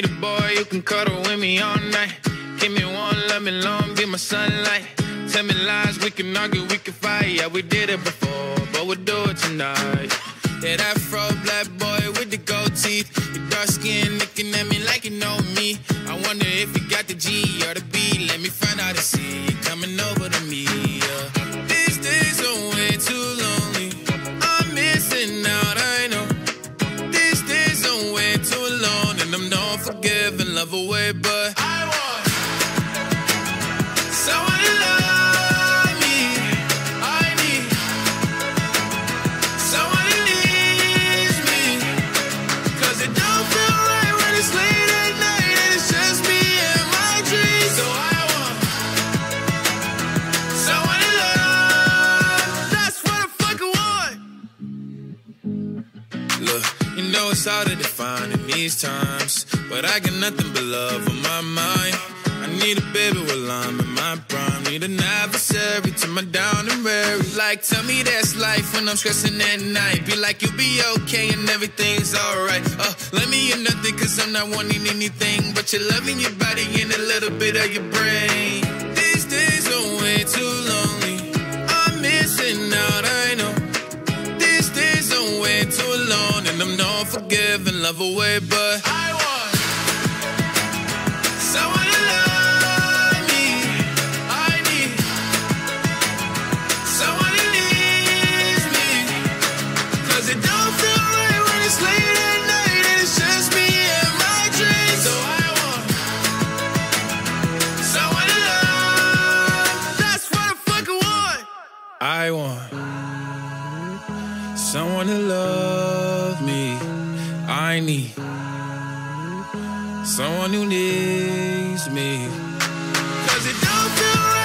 need a boy who can cuddle with me all night. Give me one, let me long, be my sunlight. Tell me lies, we can argue, we can fight. Yeah, we did it before, but we'll do it tonight. Yeah, that fro black boy with the gold teeth. Your dark skin Look, you know it's hard to define in these times, but I got nothing but love on my mind. I need a baby while I'm in my prime. Need an adversary to my down and weary. Like, tell me that's life when I'm stressing at night. Be like, you'll be okay and everything's alright. Uh, let me in nothing cause I'm not wanting anything but your loving your body and a little bit of your brain. Love away, but I want someone to love me. I need someone who needs me. 'Cause it don't feel right when it's late at night and it's just me and my dreams. So I want someone to love. That's what I fucking want. I want someone to love me. I need someone who needs me. Cause it don't feel